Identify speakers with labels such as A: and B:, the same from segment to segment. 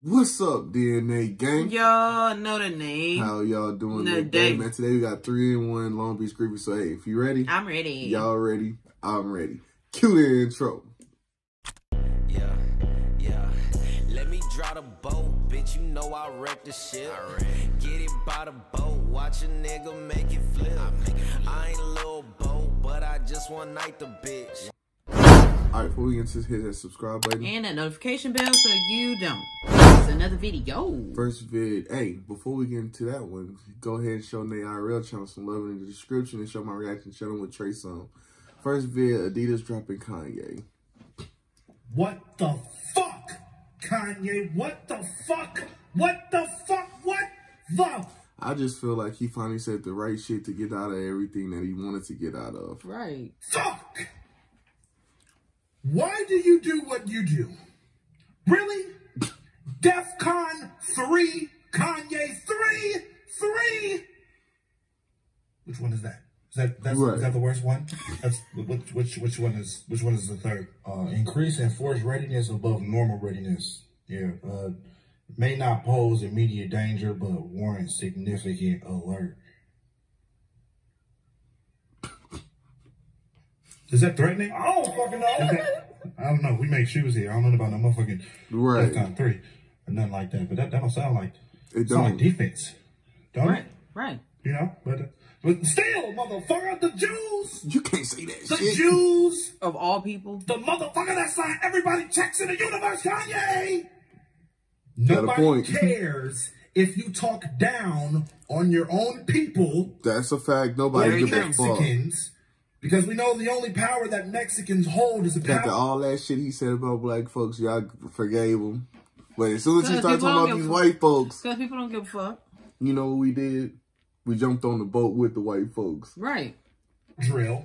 A: What's up, DNA gang?
B: Y'all know the name.
A: How y'all doing today, man? Today we got three in one Long Beach Griffy. So hey, if you ready,
B: I'm ready.
A: y'all ready? I'm ready. Cue the intro.
C: Yeah, yeah. Let me draw the boat, bitch. You know I wreck the shit. Get it by the boat, watch a nigga make it flip. I ain't a little boat, but I just one night the bitch.
A: All right, before we get into this, hit that subscribe button.
B: And that notification bell so you don't miss another video.
A: First vid. Hey, before we get into that one, go ahead and show Nae IRL channel some love in the description and show my reaction channel with Trey Songz. First vid, Adidas dropping Kanye.
D: What the fuck? Kanye, what the fuck? What the fuck? What the?
A: I just feel like he finally said the right shit to get out of everything that he wanted to get out of.
B: Right.
D: Fuck! Why do you do what you do? Really? DEF CON 3, Kanye 3, 3? Which one is that? Is that that's,
A: Right.
D: is that the worst one? That's which which which one is which one is the third? Uh, increase in force readiness above normal readiness. Yeah. Uh, may not pose immediate danger, but warrant significant alert. Is that threatening? I don't fucking know. I don't know. We make shoes here. I don't know about no motherfucking
A: Right.
D: DEFCON three or nothing like that. But that, that don't sound like
A: It
D: sound like defense, don't
B: Right.
D: it?
B: Right.
D: You know, but uh, but still, motherfucker, the Jews,
A: You can't say that
D: the
A: shit.
D: Jews,
B: Of all people.
D: the motherfucker that signed everybody checks in the universe, Kanye.
A: Got a
D: Nobody
A: point.
D: cares if you talk down on your own people
A: That's a fact. Nobody
B: Very
A: gives a fuck.
D: Mexicans, because we know the only power that Mexicans hold is the
A: After all that shit he said about black folks, y'all forgave him. But as soon as he
B: Because
A: started talking about these white folks,
B: Because people don't give a fuck.
A: you know what we did? We jumped on the boat with the white folks.
B: Right.
D: drill,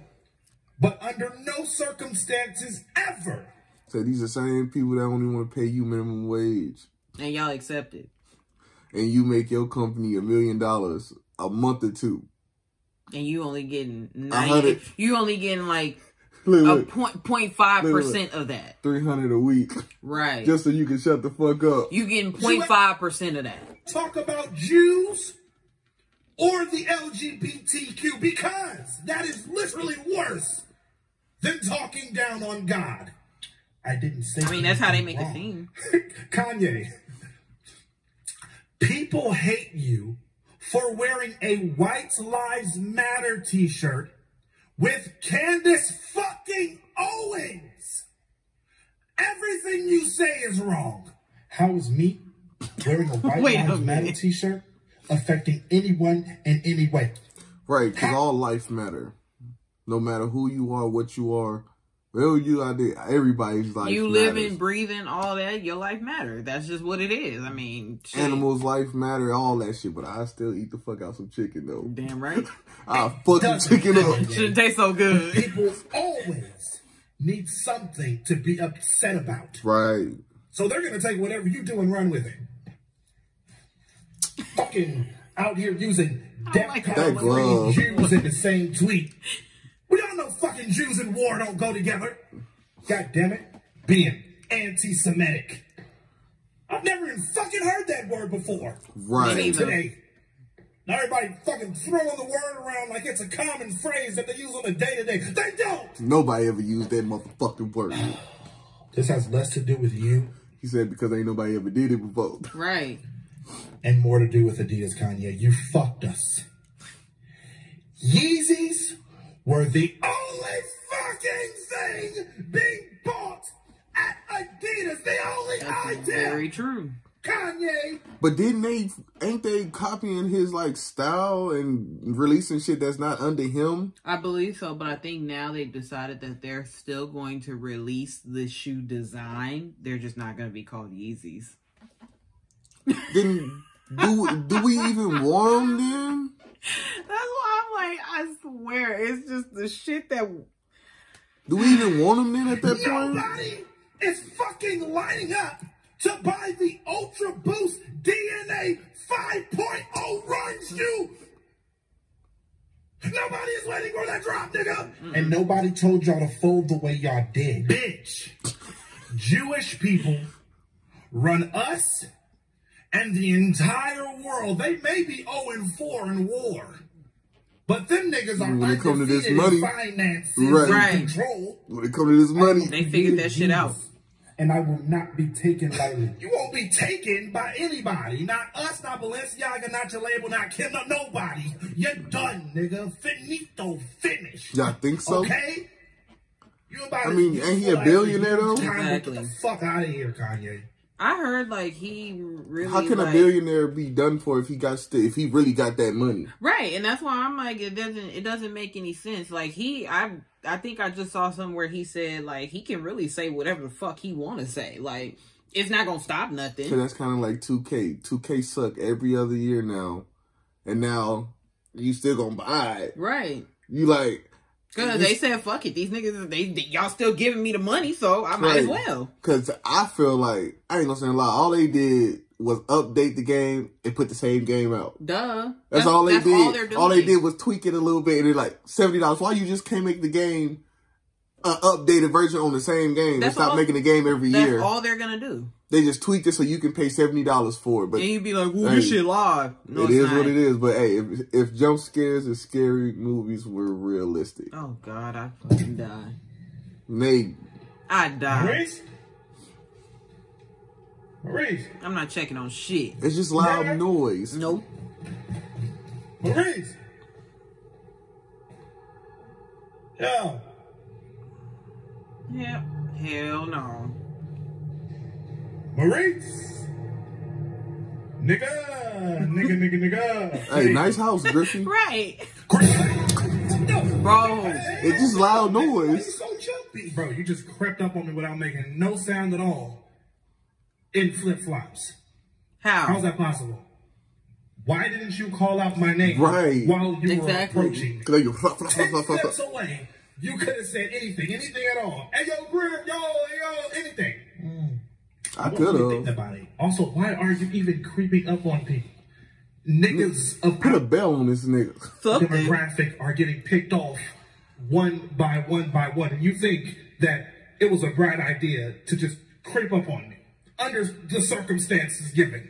D: but under no circumstances ever.
A: So these are same people that only want to pay you minimum wage.
B: And y'all accept it.
A: And you make your company a million dollars a month or two.
B: And you only getting 90, you only getting like
A: Look,
B: a
A: look,
B: point point five percent of that.
A: 300 a week.
B: Right.
A: Just so you can shut the fuck up.
B: you getting 0.5 percent of that.
D: Talk about Jews or the LGBTQ because that is literally worse than talking down on God. I didn't say.
B: I mean, that's how they make it
D: wrong.
B: seem.
D: Kanye, people hate you for wearing a White Lives Matter t-shirt with Candace fucking Owens. Everything you say is wrong. How is me wearing a White
B: Wait
D: Lives Matter t-shirt affecting anyone in any way?
A: Right, because all life matter. No matter who you are, what you are, wherever you out there, everybody's life
B: you
A: matters.
B: living, breathing, all that, your life matter. That's just what it is. I mean, shit.
A: Animals' life matter, all that shit, but I still eat the fuck out some chicken though.
B: Damn right.
A: I fuck the chicken
D: matter.
A: up.
B: Shouldn't taste so good.
D: People always need something to be upset about.
A: Right.
D: So they're gonna take whatever you do and run with it. Fucking out here using
B: like
D: DEFCON
A: that
D: 3
A: glove.
D: Jews in the same tweet. We all know fucking Jews and war don't go together. God damn it. Being anti-Semitic. I've never even fucking heard that word before.
A: Right.
B: Me neither.
D: Today. Now everybody fucking throwing the word around like it's a common phrase that they use on a day-to-day. They don't!
A: Nobody ever used that motherfucking word.
D: This has less to do with you
A: He said because ain't nobody ever did it before.
B: right.
D: and more to do with Adidas Kanye. You fucked us. Yeezys were the only fucking thing being bought at Adidas. The only
B: That's
D: item.
B: very true.
D: Kanye.
A: But didn't they ain't they copying his like style and releasing shit that's not under him?
B: I believe so, but I think now they've decided that they're still going to release the shoe design. They're just not going to be called Yeezys.
A: Then do do we even want them then?
B: That's why I'm like, I swear, it's just the shit that.
A: Do we even want them then at that point?
D: Nobody is fucking lining up to buy the Ultra Boost DNA 5.0 run shoe. Nobody is waiting for that drop, nigga. And nobody told y'all to fold the way y'all did. Bitch. Jewish people run us and the entire world, they may be 0 and 4 in war. But them niggas are mm,
A: When it come to this money,
D: in finances
A: right.
B: Right.
D: control.
A: When it comes to this money,
B: They figured that shit out.
D: And I will not be taken lightly. You won't be taken by anybody. Not us, not Balenciaga, not your label, not Kim, not nobody. You're done, nigga. Finito, finish.
A: y'all think so?
D: Okay? You about
A: I mean, ain't he a
D: like
A: billionaire,
D: you
A: though?
D: time to Get
B: Exactly.
D: the fuck out of here, Kanye.
B: I heard like he really
A: How can
B: like,
A: a billionaire be done for if he got st- if he really got that money?
B: right, and that's why I'm like it doesn't it doesn't make any sense. Like he, I I think I just saw somewhere he said like he can really say whatever the fuck he want to say. Like it's not gonna stop
A: So
B: nothing.
A: that's kind of like 2K. 2K suck every other year now, and now you still gonna buy it.
B: Right.
A: You like
B: Cause they said fuck it, these niggas they, they- y'all still giving me the money, so I might as well.
A: Cause I feel like I ain't gonna say a lot. All they did was update the game and put the same game out.
B: Duh.
A: That's, all they did.
B: All,
A: All, they did was tweak it a little bit, and they're like seventy dollars. Why you just can't make the game an updated version on the same game?
B: That's
A: they stop
B: all-
A: making the game every
B: That's
A: year.
B: all they're gonna do.
A: They just tweak it so you can pay seventy dollars for it. But
B: And you'd be like, well,
A: Hey,
B: this shit live. No, it's not.
A: what it is. But hey, if, if jump scares and scary movies were realistic,
B: Oh god, I fucking die.
A: they
B: I die.
D: Maurice? Maurice?
B: I'm not checking on shit.
A: it's just loud
D: Yeah.
A: noise.
B: Nope.
D: Maurice? Yo.
B: Yeah. Hell no.
D: Maurice? Nigga. Nigga, nigga, nigga.
A: Hey, nice house, Griffy.
B: Right.
D: Bro.
A: It's just loud noise.
D: so jumpy. Bro, you just crept up on me without making no sound at all. In flip flops.
B: How?
D: How's that possible? Why didn't you call out my name
A: Right.
D: while you
B: Exactly.
D: were approaching?
A: Cause they go flop, flop, flop,
D: Ten
A: flop, flop,
D: steps away, you could have said anything, anything at all. Hey, yo, Griff, yo, hey, yo, anything.
A: I could
D: were thinking
A: have
D: about it? Also, why are you even creeping up on people? Niggas mm. of
A: put a bell on this nigga.
D: Demographic are getting picked off one by one by one, and you think that it was a bright idea to just creep up on me under the circumstances given.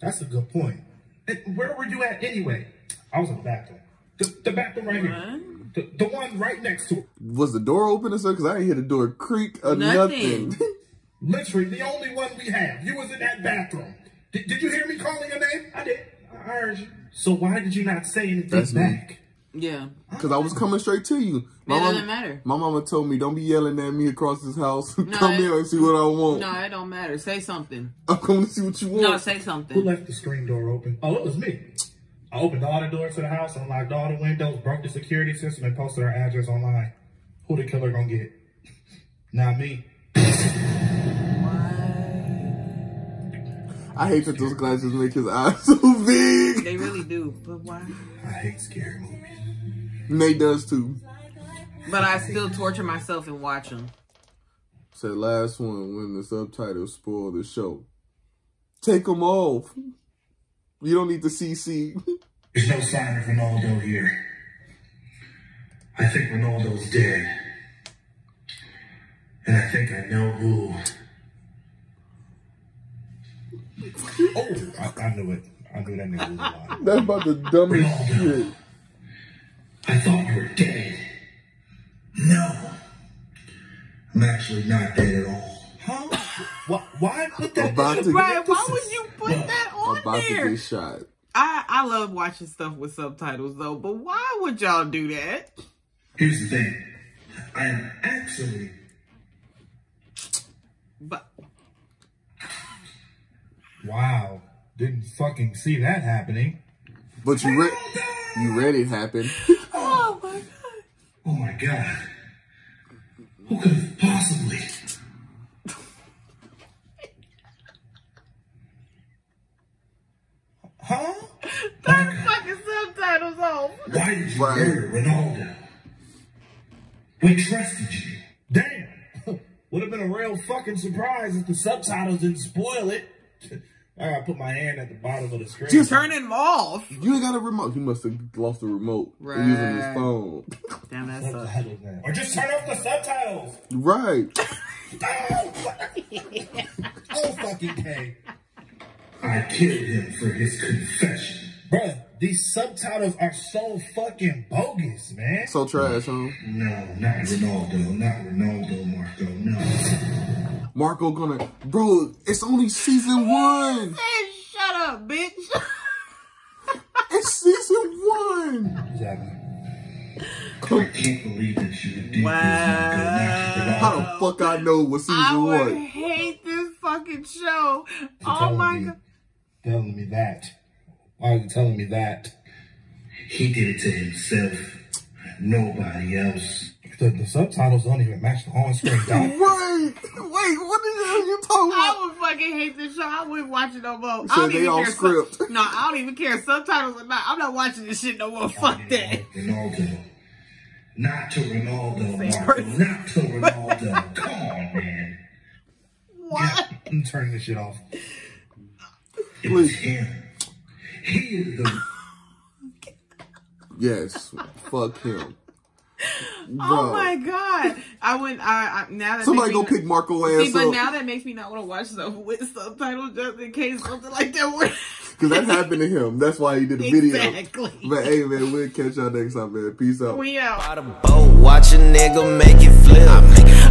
D: That's a good point. And where were you at anyway? I was in the bathroom. The, the bathroom right here. The, the one right next to it.
A: Was the door open or something? Cause I didn't hear the door creak or
B: Nothing.
A: nothing.
D: Literally, the only one we have. You was in that bathroom. Did, did you hear me calling your name? I did. I heard you. So why did you not say anything
A: That's me.
D: back?
B: Yeah.
A: Cause I was coming straight to you.
B: It doesn't matter.
A: My mama told me, "Don't be yelling at me across this house.
B: No,
A: Come
B: it-
A: here and see what I want.
B: No, it don't matter. Say something.
A: I'm coming to see what you want."
B: No, say something.
D: Who left the screen door open? Oh, it was me. I opened all the doors to the house, unlocked all the windows, broke the security system, and posted our address online. Who the killer gonna get? Not me.
A: I hate that those glasses make his eyes so big.
B: They really do. But why?
D: I hate scary movies.
A: Nae does too.
B: But I still torture myself and watch them.
A: Said last one when the subtitles spoil the show. Take them off. You don't need the CC.
D: There's no sign of Ronaldo here. I think Ronaldo's dead. And I think I know who. Oh, I, I knew it. I knew that nigga was alive.
A: That's about the dumbest shit.
D: I thought you were dead. No. I'm actually not dead at all. Huh? Why, why put that
A: About to
B: Right? Why would you put that on
A: about to
B: there?
A: get shot.
B: I I love watching stuff with subtitles though. But why would y'all do that?
D: Here's the thing. I am actually
B: But
D: Wow. Didn't fucking see that happening.
A: But you read you read it happen.
B: oh my god.
D: Oh my god. Who could have possibly? Huh?
B: Turn fucking subtitles off.
D: Why did you
A: Right.
D: murder Ronaldo? We trusted you. Damn. Would have been a real fucking surprise if the subtitles didn't spoil it. I gotta put my hand at the bottom of the screen.
B: Just turn them off.
A: You ain't got a remote. You must have lost the remote. Right.
B: Right.
A: Using his phone.
B: Damn, that's
D: What the
B: sucks.
D: hell is that? Or just turn off the subtitles.
A: right.
D: Oh, fuck. oh fucking K. I I killed him for his confession. Bruh, these subtitles are so fucking bogus, man.
A: So trash, huh?
D: No, not Ronaldo, not Ronaldo, Marco, no.
A: Marco gonna, bro. It's only season one.
B: Hey, shut up, bitch.
A: It's season one.
D: Exactly. I can't believe that you would do
B: Wow.
D: this, Marco,
A: How the fuck I know what
B: I
A: season
B: would
A: one?
B: hate this fucking show.
D: You're
B: Oh my
D: me-
B: god.
D: Telling me that. Why are you telling me that? He did it to himself. Nobody else. The, the subtitles don't even match the on-screen doc.
A: Right. Wait, what the hell you talking
B: I would fucking hate this show. I wouldn't watch it no more. I don't
A: they
B: even
A: all
B: care.
A: script.
B: Sub- no, I don't even care subtitles or not. I'm not watching this shit no more. Fuck that.
D: Ronaldo. Not to Ronaldo, Marco. Not to Ronaldo. Come on, man.
B: What?
D: I'm turning this shit off. It
A: Please.
D: was him. He is the
A: Yes. Fuck him.
B: Oh my god! I went. I, I now that
A: Somebody
B: makes
A: go pick Marco ass
B: See, but
A: up.
B: now that makes me not want to watch the with subtitles just in case something like that would.
A: Cause that happened to him. That's why he did the video.
B: Exactly.
A: But hey man, we'll catch y'all next time, man. Peace out.
B: We out.
C: By the boat, watch a nigga make it flip.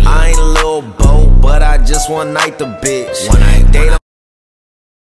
C: I ain't a little boat, but I just one night the bitch. One night, they don't